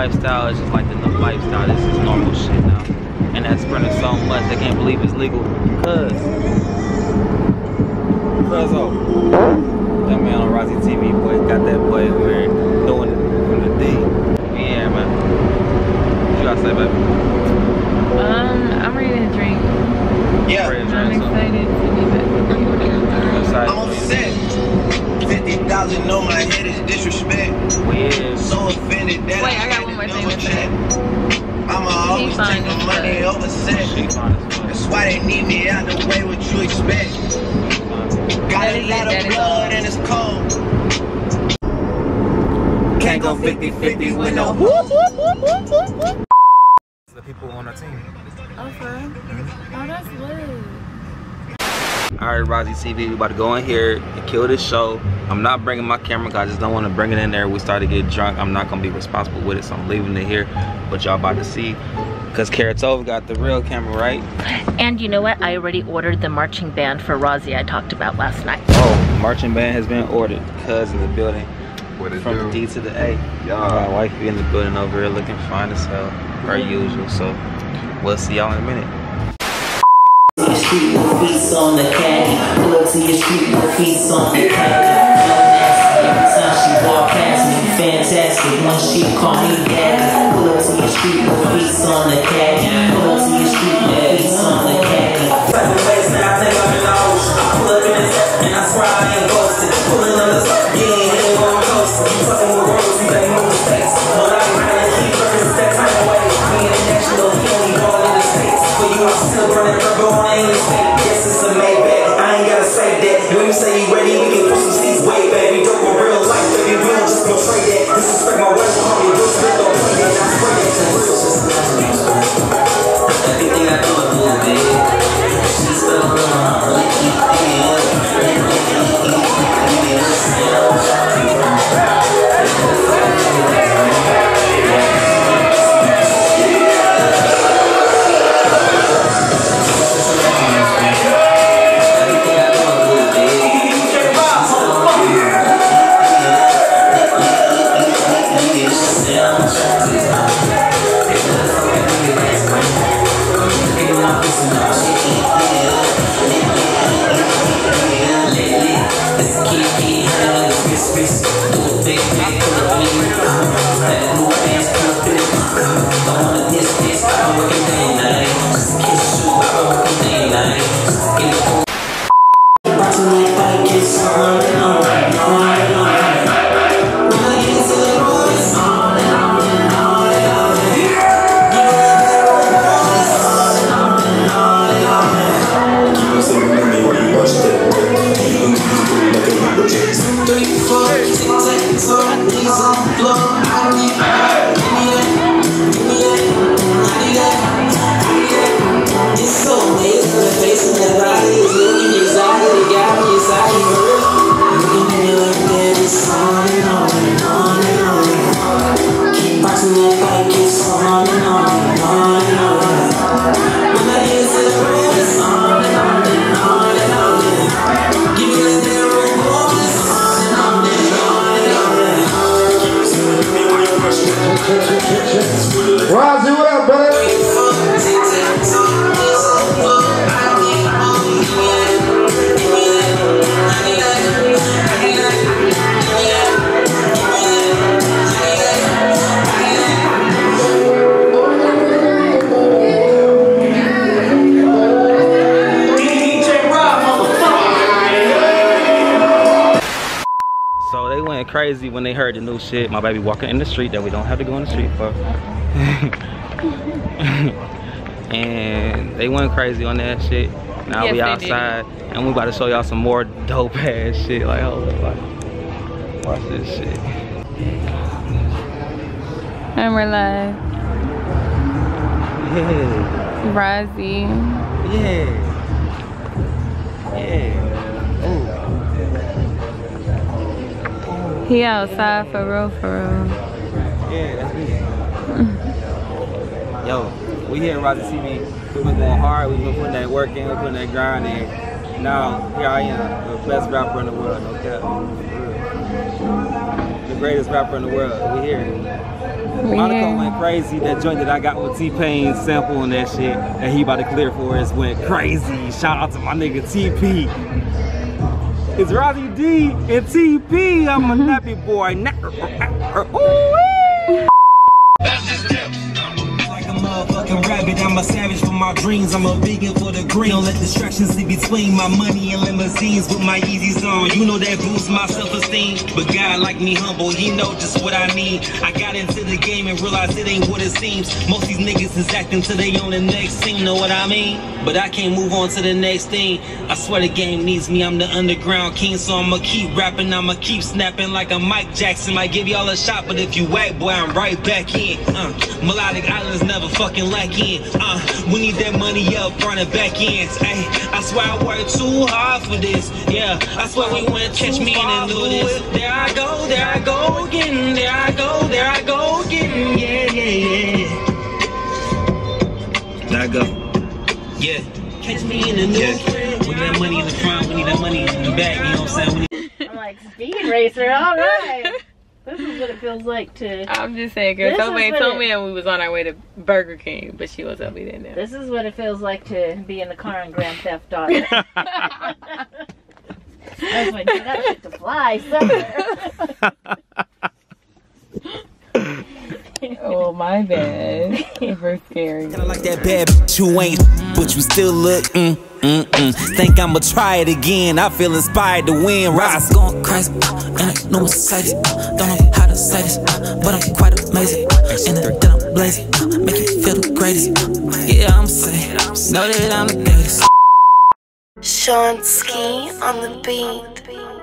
lifestyle is just like the new lifestyle. This is normal shit now. And that's spreading so much, they can't believe it's legal. Cuz. Cuz oh. That man on Razi TV, boy, got that boy over there doing it from the D. Yeah, man. What you gotta say, baby? Um, I'm ready to drink. Yeah, Ready to I'm drink something? excited to be back. I'm for you. upset. Fifty thousand on my head is disrespect. Weird. So offended that Wait, I got one more thing to say. check. I'ma always fine take the money over sex. She fine. That's why they need me out the way. What you expect? Got a lot of blood and it's cold. Can't go 50-50 with no The people on our team. Oh, for real? Mm-hmm. Oh, that's lit. Alright, Razi TV, we about to go in here and kill this show. I'm not bringing my camera because I just don't want to bring it in there. We start to get drunk. I'm not going to be responsible with it, so I'm leaving it here. But y'all about to see. Because Karatova got the real camera, right? And you know what? I already ordered the marching band for Razi I talked about last night. Oh, marching band has been ordered. Cuz in the building. What it From do? the D to the A. Yeah. My wife be in the building over here looking fine as hell. Per usual. So we'll see y'all in a minute. Street with feet on the caddy. Pull up to your street with feet on the caddy. Every time she walk past me, fantastic. One she call me daddy. Pull up to your street with feet on the caddy. Pull up to your street with feet on the caddy. Crazy when they heard the new shit. My baby walking in the street that we don't have to go in the street for. and they went crazy on that shit. Now Yes, we outside and we about to show y'all some more dope ass shit. Like hold up, like watch this shit. And we're live. Yeah, Razi. yeah, yeah. He outside for real, for real. Yeah, that's me. Yo, we here at Razi TV. We've been going hard. We've been putting that work in. We're putting that grind in. Now, here I am, the best rapper in the world. No cap. The greatest rapper in the world. We here. Monaco Yeah. went crazy. That joint that I got with T-Pain sample and that shit that he about to clear for us went crazy. Shout out to my nigga TP. It's Razi D and TP. I'm a nappy boy. Na- Ooh-wee. Like a motherfucking rabbit, I'm a savage my dreams. I'm a vegan for the green. Don't let distractions sit between my money and limousines with my Yeezys on. You know that boosts my self-esteem. But God like me humble, he know just what I need. I got into the game and realized it ain't what it seems. Most these niggas is acting till they on the next scene, know what I mean? But I can't move on to the next thing. I swear the game needs me. I'm the underground king, so I'ma keep rapping. I'ma keep snapping like a Mike Jackson. Might give y'all a shot, but if you whack, boy, I'm right back in. Uh, melodic islands never fucking lacking. Uh, we need that money up front and back ends. Ay, I swear I worked too hard for this. Yeah, I swear we went catch me in and do this. There I go, there I go again. There I go, there I go again. Yeah, yeah, yeah. There I go. Yeah. Catch me in the new yeah. We need that money in the front, we need that money in the back, you know what I'm saying? I'm like, speed racer, all right. This is what it feels like to. I'm just saying, girl. This Somebody is what told it- me and we was on our way to Burger King, but she was up we didn't know. This is what it feels like to be in the car in Grand Theft Auto. That's when you got shit to fly somewhere. Oh my bad. Super scary. Kinda like that bad bitch who ain't, but you still look, mm, mm, mm. Think I'ma try it again. I feel inspired to win. Rise. going crazy, uh, and I know it's excited. Uh, don't know how to say this, uh, but I'm quite amazing. Uh, and then I'm blazing, uh, make you feel the greatest. Yeah, I'm saying, know that I'm the greatest. Sean Ski on the beat.